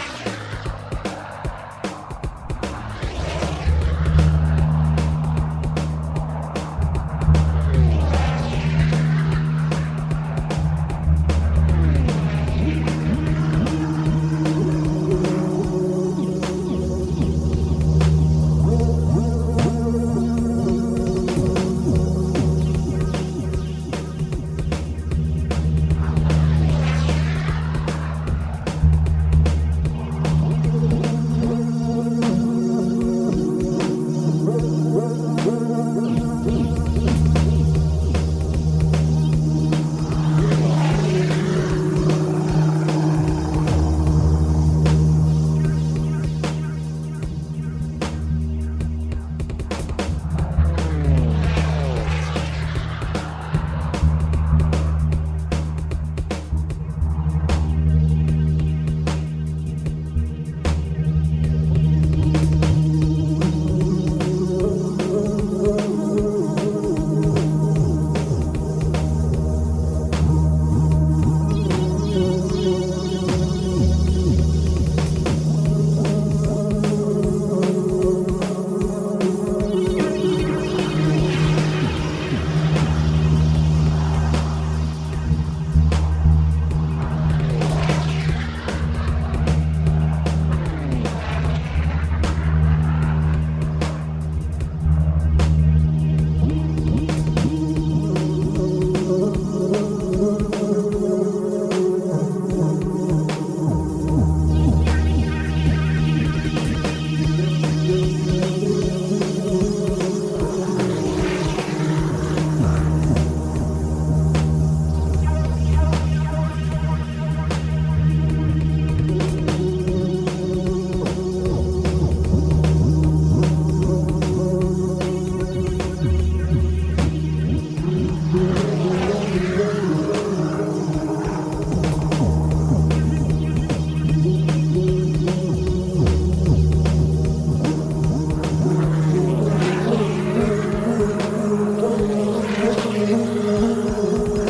Yeah. Senhor.